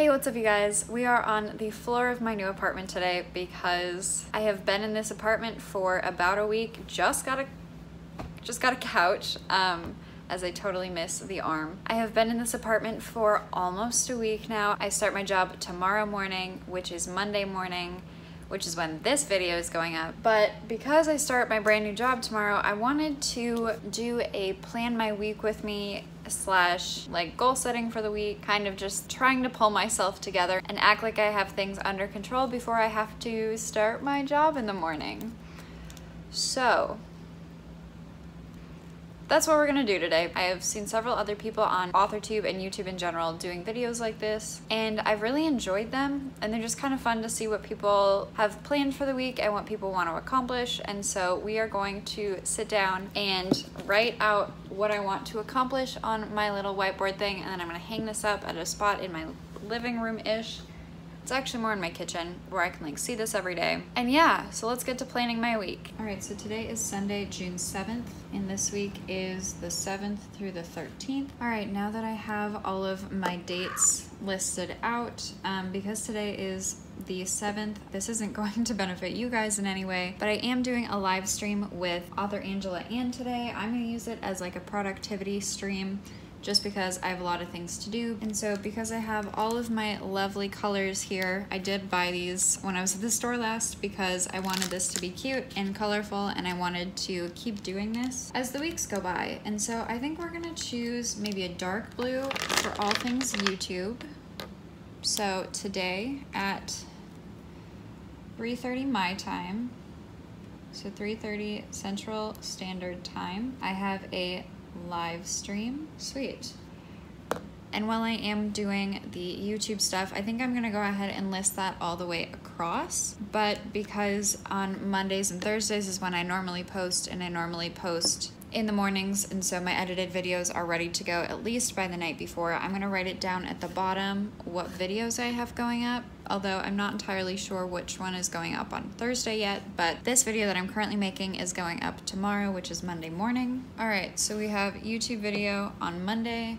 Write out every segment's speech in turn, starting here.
Hey, what's up you guys? We are on the floor of my new apartment today because I have been in this apartment for about a week. Just got a just got a couch. Um, as I totally miss the arm. I have been in this apartment for almost a week now. I start my job tomorrow morning, which is Monday morning, which is when this video is going up. But because I start my brand new job tomorrow, I wanted to do a plan my week with me slash like goal setting for the week, kind of just trying to pull myself together and act like I have things under control before I have to start my job in the morning. So that's what we're gonna do today. I have seen several other people on AuthorTube and YouTube in general doing videos like this, and I've really enjoyed them, and they're just kind of fun to see what people have planned for the week and what people want to accomplish, and so we are going to sit down and write out what I want to accomplish on my little whiteboard thing, and then I'm gonna hang this up at a spot in my living room-ish it's actually more in my kitchen where I can like see this every day. And yeah, so let's get to planning my week. All right, so today is Sunday, June 7th, and this week is the 7th through the 13th. All right, now that I have all of my dates listed out, um, because today is the 7th. This isn't going to benefit you guys in any way, but I am doing a live stream with author Angela Ann today. I'm gonna use it as like a productivity stream just because I have a lot of things to do. And so because I have all of my lovely colors here, I did buy these when I was at the store last because I wanted this to be cute and colorful and I wanted to keep doing this as the weeks go by. And so I think we're gonna choose maybe a dark blue for all things YouTube. So today at 3.30 my time, so 3.30 Central Standard Time, I have a live stream. Sweet. And while I am doing the YouTube stuff, I think I'm gonna go ahead and list that all the way across. But because on Mondays and Thursdays is when I normally post, and I normally post in the mornings, and so my edited videos are ready to go at least by the night before, I'm gonna write it down at the bottom what videos I have going up, although I'm not entirely sure which one is going up on Thursday yet, but this video that I'm currently making is going up tomorrow, which is Monday morning. All right, so we have YouTube video on Monday,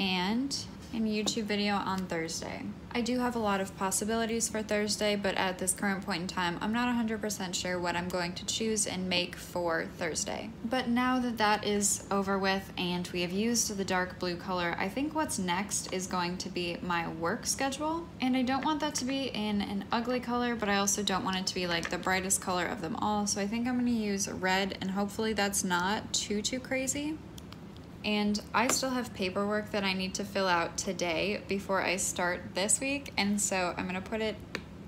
and a YouTube video on Thursday. I do have a lot of possibilities for Thursday, but at this current point in time, I'm not 100% sure what I'm going to choose and make for Thursday. But now that that is over with and we have used the dark blue color, I think what's next is going to be my work schedule. And I don't want that to be in an ugly color, but I also don't want it to be like the brightest color of them all. So I think I'm gonna use red and hopefully that's not too, too crazy. And I still have paperwork that I need to fill out today before I start this week. And so I'm to put it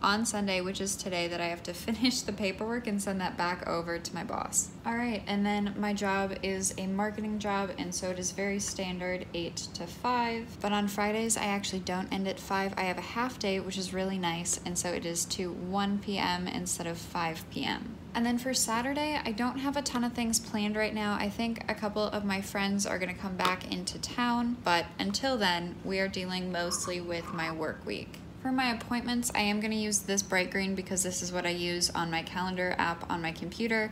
on Sunday, which is today, that I have to finish the paperwork and send that back over to my boss. All right, and then my job is a marketing job, and so it is very standard 8 to 5. But on Fridays, I actually don't end at 5. I have a half day, which is really nice, and so it is to 1 p.m. instead of 5 p.m. And then for Saturday, I don't have a ton of things planned right now. I think a couple of my friends are gonna come back into town, but until then, we are dealing mostly with my work week. For my appointments, I am gonna use this bright green because this is what I use on my calendar app on my computer.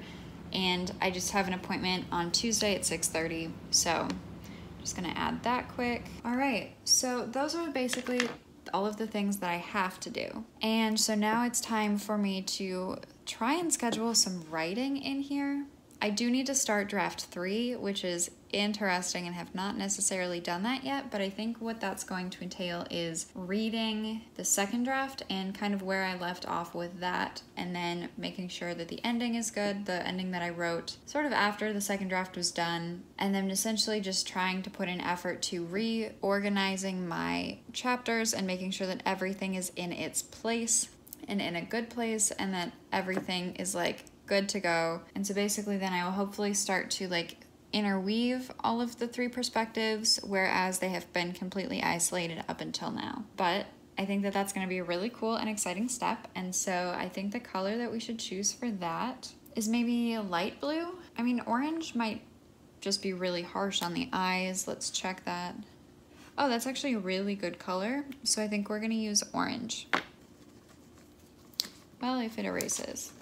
And I just have an appointment on Tuesday at 6.30, so just gonna add that quick. All right, so those are basically all of the things that I have to do. And so now it's time for me to try and schedule some writing in here. I do need to start draft three, which is interesting and have not necessarily done that yet, but I think what that's going to entail is reading the second draft and kind of where I left off with that, and then making sure that the ending is good, the ending that I wrote sort of after the second draft was done, and then essentially just trying to put an effort to reorganizing my chapters and making sure that everything is in its place and in a good place and that everything is like good to go. And so basically then I will hopefully start to like interweave all of the three perspectives whereas they have been completely isolated up until now. But I think that that's going to be a really cool and exciting step. And so I think the color that we should choose for that is maybe light blue. I mean, orange might just be really harsh on the eyes. Let's check that. Oh, that's actually a really good color. So I think we're going to use orange. Well, if it erases.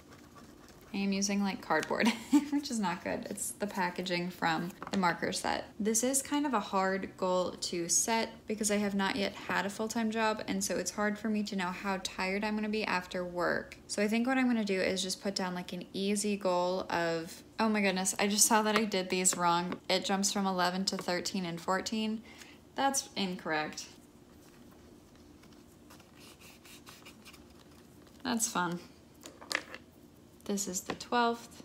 I am using like cardboard, which is not good. It's the packaging from the marker set. This is kind of a hard goal to set because I have not yet had a full-time job and so it's hard for me to know how tired I'm gonna be after work. So I think what I'm gonna do is just put down like an easy goal of, oh my goodness, I just saw that I did these wrong. It jumps from 11 to 13 and 14. That's incorrect. That's fun. This is the 12th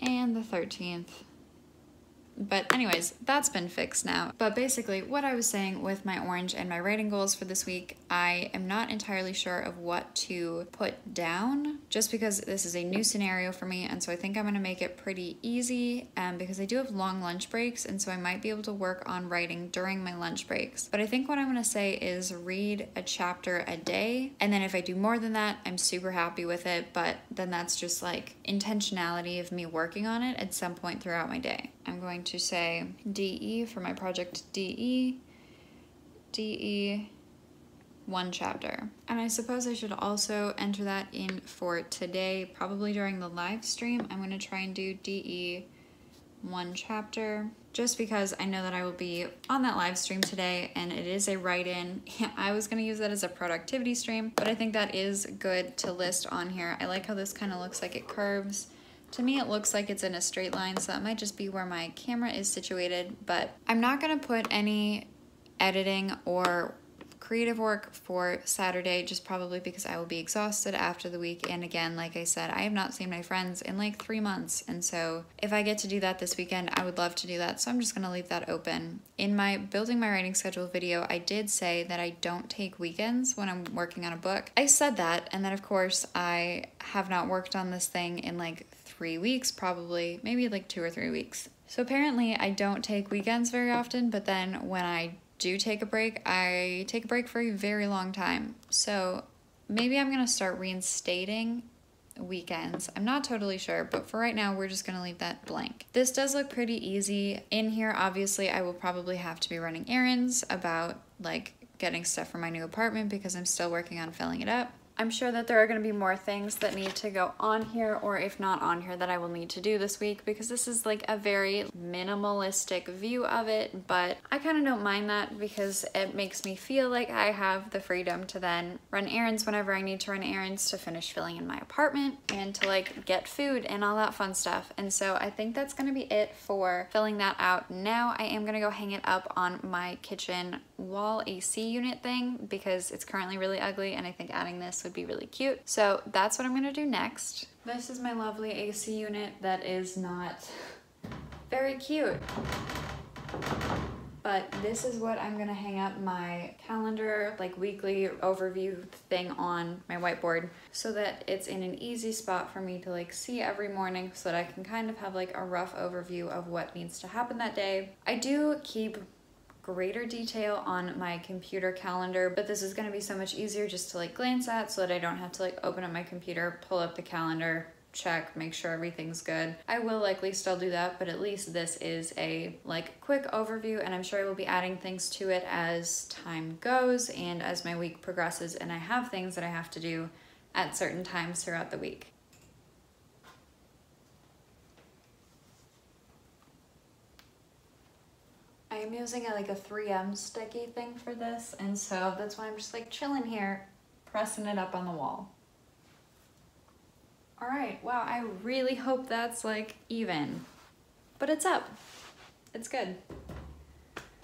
and the 13th. But anyways, that's been fixed now. But basically, what I was saying with my orange and my writing goals for this week, I am not entirely sure of what to put down just because this is a new scenario for me. And so I think I'm going to make it pretty easy um, because I do have long lunch breaks. And so I might be able to work on writing during my lunch breaks. But I think what I'm to say is read a chapter a day. And then if I do more than that, I'm super happy with it. But then that's just like intentionality of me working on it at some point throughout my day. I'm going to say DE for my project DE, DE, one chapter. And I suppose I should also enter that in for today, probably during the live stream. I'm to try and do DE one chapter just because I know that I will be on that live stream today and it is a write-in. I was gonna use that as a productivity stream, but I think that is good to list on here. I like how this kind of looks like it curves. To me, it looks like it's in a straight line, so that might just be where my camera is situated, but I'm not gonna put any editing or creative work for Saturday, just probably because I will be exhausted after the week. And again, like I said, I have not seen my friends in like three months. And so if I get to do that this weekend, I would love to do that. So I'm just to leave that open. In my building my writing schedule video, I did say that I don't take weekends when I'm working on a book. I said that. And then, of course, I have not worked on this thing in like three weeks, probably, maybe like two or three weeks. So apparently, I don't take weekends very often, but then when I do take a break, I take a break for a very long time. So maybe I'm to start reinstating weekends. I'm not totally sure, but for right now, we're just to leave that blank. This does look pretty easy. In here, obviously, I will probably have to be running errands about like getting stuff for my new apartment because I'm still working on filling it up. I'm sure that there are going to be more things that need to go on here or if not on here that I will need to do this week because this is like a very minimalistic view of it but I kind of don't mind that because it makes me feel like I have the freedom to then run errands whenever I need to run errands to finish filling in my apartment and to like get food and all that fun stuff and so I think that's going to be it for filling that out. Now I am going to go hang it up on my kitchen wall AC unit thing because it's currently really ugly and I think adding this would be really cute. So that's what I'm gonna do next. This is my lovely AC unit that is not very cute. But this is what I'm gonna hang up my calendar, like weekly overview thing on my whiteboard so that it's in an easy spot for me to like see every morning so that I can kind of have like a rough overview of what needs to happen that day. I do keep greater detail on my computer calendar, but this is gonna be so much easier just to like glance at so that I don't have to like open up my computer, pull up the calendar, check, make sure everything's good. I will likely still do that, but at least this is a like quick overview and I'm sure I will be adding things to it as time goes and as my week progresses and I have things that I have to do at certain times throughout the week. I'm using a, like a 3M sticky thing for this, and so that's why I'm just like chilling here, pressing it up on the wall. All right, wow, I really hope that's like even, but it's up. It's good.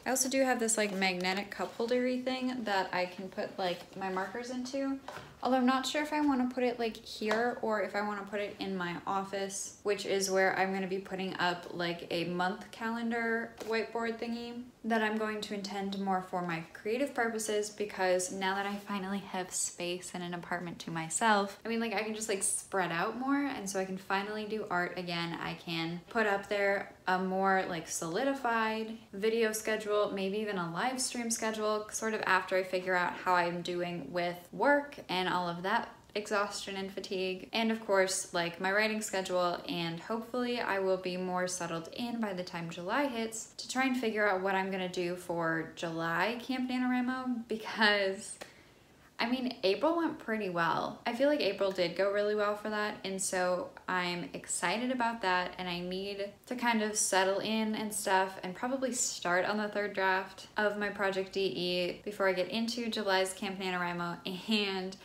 I also do have this like magnetic cup holdery thing that I can put like my markers into. Although I'm not sure if I want to put it like here or if I want to put it in my office, which is where I'm going to be putting up like a month calendar whiteboard thingy that I'm going to intend more for my creative purposes because now that I finally have space in an apartment to myself, I mean like I can just like spread out more and so I can finally do art again. I can put up there a more like solidified video schedule, maybe even a live stream schedule sort of after I figure out how I'm doing with work and and all of that exhaustion and fatigue and of course like my writing schedule and hopefully I will be more settled in by the time July hits to try and figure out what I'm gonna do for July Camp NaNoWriMo because I mean, April went pretty well. I feel like April did go really well for that, and so I'm excited about that, and I need to kind of settle in and stuff and probably start on the third draft of my Project DE before I get into July's Camp NaNoWriMo and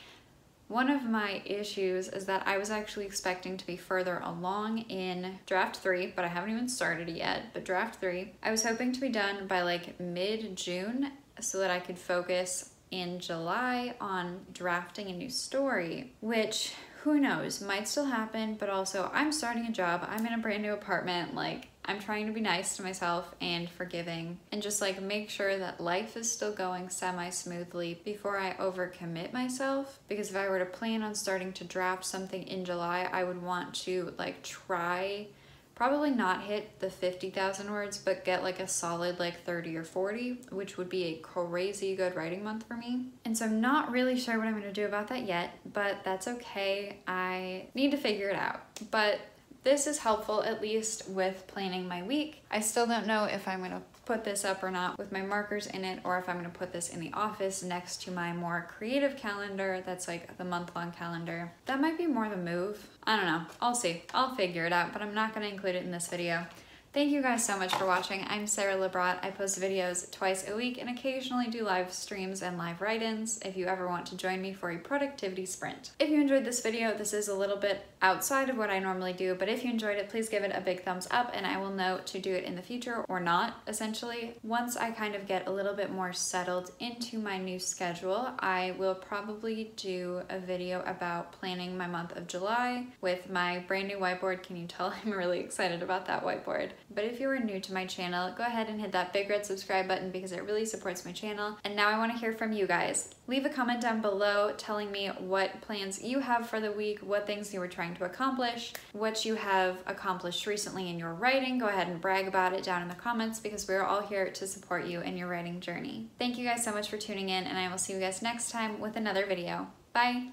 one of my issues is that I was actually expecting to be further along in draft three, but I haven't even started yet. But draft three, I was hoping to be done by like mid June so that I could focus in July on drafting a new story, which who knows, might still happen, but also I'm starting a job, I'm in a brand new apartment, like I'm trying to be nice to myself and forgiving and just like make sure that life is still going semi smoothly before I overcommit myself. Because if I were to plan on starting to draft something in July, I would want to like try probably not hit the 50,000 words, but get like a solid like 30 or 40, which would be a crazy good writing month for me. And so I'm not really sure what I'm gonna do about that yet, but that's okay. I need to figure it out. But this is helpful at least with planning my week. I still don't know if I'm gonna put this up or not with my markers in it or if I'm gonna put this in the office next to my more creative calendar that's like the month-long calendar. That might be more the move. I don't know, I'll see. I'll figure it out, but I'm not gonna include it in this video. Thank you guys so much for watching. I'm Sara Lubratt. I post videos twice a week and occasionally do live streams and live write-ins if you ever want to join me for a productivity sprint. If you enjoyed this video, this is a little bit outside of what I normally do, but if you enjoyed it, please give it a big thumbs up and I will know to do it in the future or not, essentially. Once I kind of get a little bit more settled into my new schedule, I will probably do a video about planning my month of July with my brand new whiteboard. Can you tell I'm really excited about that whiteboard? But if you are new to my channel, go ahead and hit that big red subscribe button because it really supports my channel. And now I wanna hear from you guys. Leave a comment down below telling me what plans you have for the week, what things you were trying to accomplish, what you have accomplished recently in your writing. Go ahead and brag about it down in the comments because we're all here to support you in your writing journey. Thank you guys so much for tuning in and I will see you guys next time with another video. Bye!